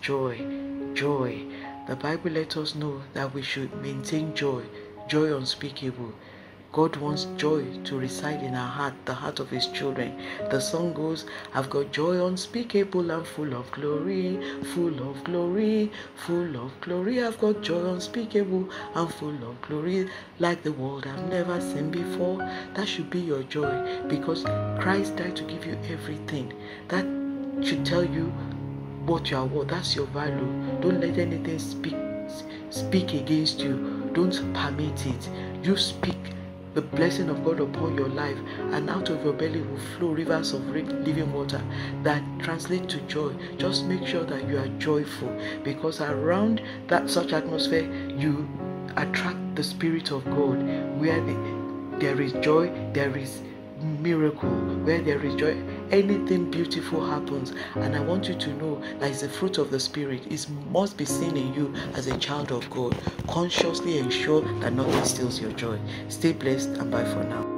joy. Joy. The Bible lets us know that we should maintain joy, joy unspeakable. God wants joy to reside in our heart, the heart of His children. The song goes, I've got joy unspeakable and full of glory, full of glory, full of glory. I've got joy unspeakable and full of glory, like the world I've never seen before. That should be your joy because Christ died to give you everything. That should tell you what you are worth. That's your value. Don't let anything speak speak against you. Don't permit it. You speak the blessing of God upon your life, and out of your belly will flow rivers of living water that translate to joy. Just make sure that you are joyful because around that such atmosphere, you attract the Spirit of God. Where the, there is joy, there is miracle. Where there is joy, anything beautiful happens. And I want you to know that it's the fruit of the Spirit. It must be seen in you as a child of God. Consciously ensure that nothing steals your joy. Stay blessed and bye for now.